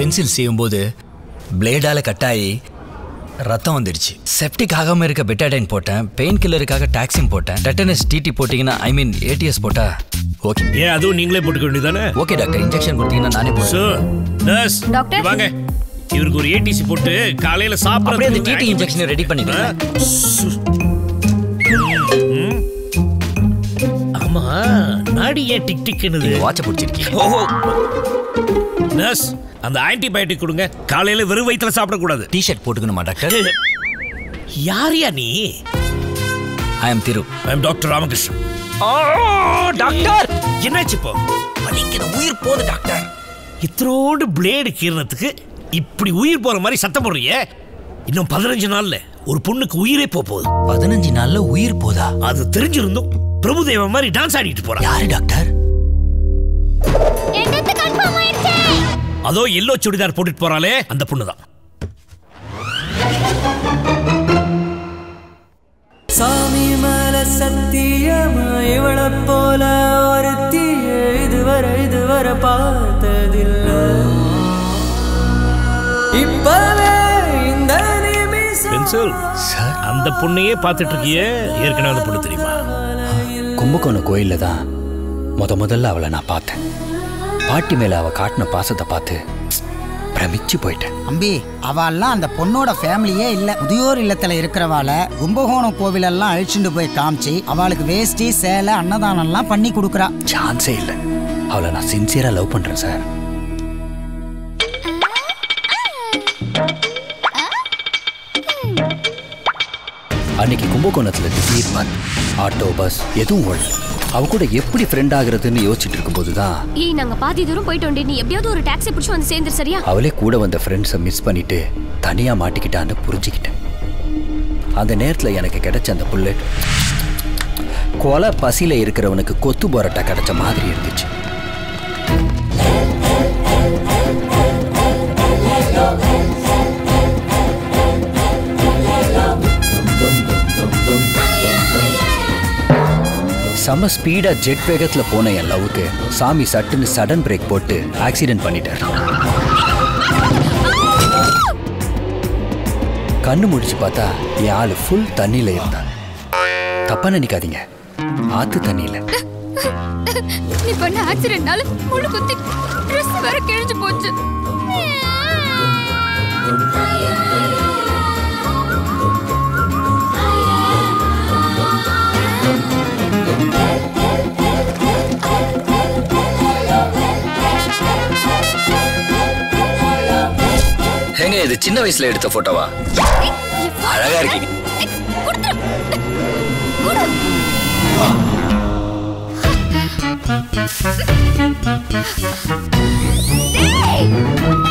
Pencil செய்யும்போது பிளேடால கட்டாயி ரத்தம் வந்துடுச்சு. செப்டிக் ஆகாம இருக்க பெட்டாடைன் போட்டேன். பெயின் கில்லருக்காக டாக்ஸின் போட்டேன் டெட்டனஸ் டிடி போட்டீங்கன்னா ஐ மீன் ஏடிஎஸ் போட்டா ஓகே ஏன் அதுவும் நீங்களே போட்டுக்க வேண்டியதானே ஓகே டாக்டர் இன்ஜெக்ஷன் கொடுத்தீங்கன்னா நானே போடுறேன். டாக்டர். வாங்க. இவருக்கு ஒரு ஏடிசி போட்டு காலையில அப்படியே அந்த டிடி இன்ஜெக்ஷன் ரெடி பண்ணிடுறேன் ஆமா நாடி ஏன் டிக் டிக்னுது வாட்சை பிடிச்சிருக்கீங்க. ஓஹோ. நர்ஸ் அந்த ஆன்டிபயோட்டிக் கொடுங்க. காலையில வெறும் வயித்துல சாப்பிடக்கூடாது. டிஷர்ட் போட்டுக்கணுமா டாக்டர் யார் யா நீ I am Thiru I am doctor Ramakrishnan doctor என்னாச்சு இப்போ? வலிக்குது உயிர் போகுது டாக்டர் இத்தனோடு பிளேடு கீரணத்துக்கு இப்படி உயிர் போற மாதிரி சத்தம் போடுறியே? இன்னும் பதினஞ்சு நாள்ல ஒரு பொண்ணுக்கு உயிரே போக போகுது. பதினஞ்சு நாள்ல உயிர் போதா? அது தெரிஞ்சிருந்தும் பிரபுதேவன் மாதிரி டான்ஸ் ஆடிட்டு போறான் யாரு டாக்டர் அதோ எல்லோ சுடிதார் போட்டுட்டு போறாளே அந்த பொண்ணு தான் சாமி மேல சத்தியமா இவளை போல ஒருத்திய இதுவரை இதுவரை பார்த்ததில்ல. இப்பவே இந்த நிமிஷம் பென்சில் சார் அந்த பொண்ணையே பார்த்துட்டு இருக்கியே ஏற்கனவே அந்த பொண்ணு தெரியுமா? கும்பகோணம் கோயில்ல தான் முத முதல்ல அவளை நான் பார்த்தேன். பாட்டி மேல அவ காட்டின பாசத்தை பார்த்து பிரமிச்சு போயிட்டேன். அம்பி அவெல்லாம் அந்த பொண்ணோட ஃபேமிலியே இல்ல. முதியோர் இல்லத்துல இருக்கிறவாள கும்பகோணம் கோவிலெல்லாம் அழிச்சுட்டு போய் காமிச்சு அவளுக்கு வேஷ்டி சேலை அன்னதானம்லாம் பண்ணி கொடுக்குறா. சான்ஸே இல்லை. அவளை நான் சின்சியரா லவ் பண்றேன் சார் அன்னைக்கு கும்பகோணத்துல திடீர் ஆட்டோ பஸ் எதுவும் ஓடல. அவ கூட எப்படி ஃப்ரெண்ட் ஆகுறதுன்னு யோசிச்சுட்டு இருக்கும்போது தான் ஏய் நாங்க பாதி தூரம் போயிட்டோம் நீ எப்படியாவது ஒரு டாக்ஸி பிடிச்சு வந்து சேர்ந்துரு சரியா? அவளே கூட வந்த ஃப்ரெண்ட்ஸை மிஸ் பண்ணிட்டு தனியா மாட்டிக்கிட்டான்னு புரிஞ்சுக்கிட்டேன். அந்த நேரத்துல எனக்கு கிடைச்ச அந்த புல்லட் கொலை பசியில இருக்கிறவனுக்கு கொத்து போரட்டா கிடைச்ச மாதிரி இருந்துச்சு. செம்ம ஸ்பீடா ஜெட் வேகத்துல போன என் லவ்வுக்கு சாமி சட்டுன்னு சடன் பிரேக் போட்டு ஆக்சிடென்ட் பண்ணிட்டார். கண்ணு முடிச்சு பார்த்தா என் ஆளு ஃபுல் தண்ணியில இருந்தான். தப்பா நினைக்காதீங்க. ஆத்து தண்ணியில. நீ பண்ண ஆக்சிடென்ட்னால முழு குத்தி ட்ரெஸ் வேற கிழிஞ்சு போச்சு. ஏங்க இது சின்ன வயசுல எடுத்த போட்டோவா? அழகா இருக்கீங்க. Hey!